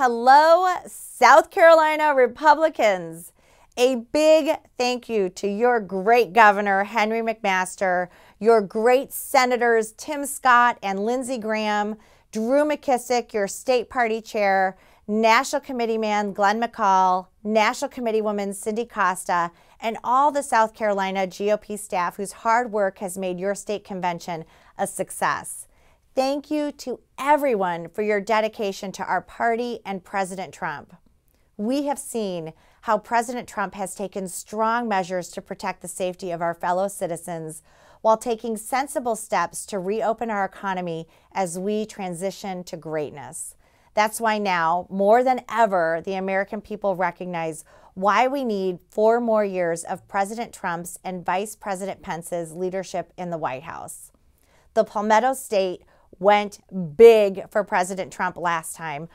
Hello, South Carolina Republicans. A big thank you to your great governor, Henry McMaster, your great senators, Tim Scott and Lindsey Graham, Drew McKissick, your state party chair, National Committee man Glenn McCall, National Committee woman Cindy Costa, and all the South Carolina GOP staff whose hard work has made your state convention a success. Thank you to everyone for your dedication to our party and President Trump. We have seen how President Trump has taken strong measures to protect the safety of our fellow citizens while taking sensible steps to reopen our economy as we transition to greatness. That's why now, more than ever, the American people recognize why we need four more years of President Trump's and Vice President Pence's leadership in the White House. The Palmetto State went big for President Trump last time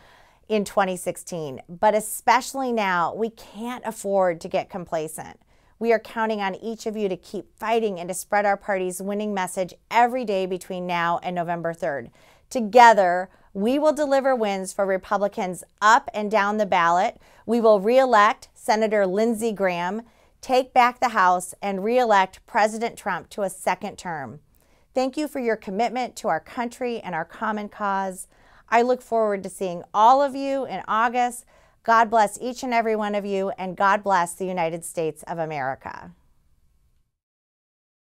in 2016, but especially now, we can't afford to get complacent. We are counting on each of you to keep fighting and to spread our party's winning message every day between now and November 3rd. Together, we will deliver wins for Republicans up and down the ballot. We will reelect Senator Lindsey Graham, take back the House, and reelect President Trump to a second term. Thank you for your commitment to our country and our common cause. I look forward to seeing all of you in August. God bless each and every one of you, and God bless the United States of America.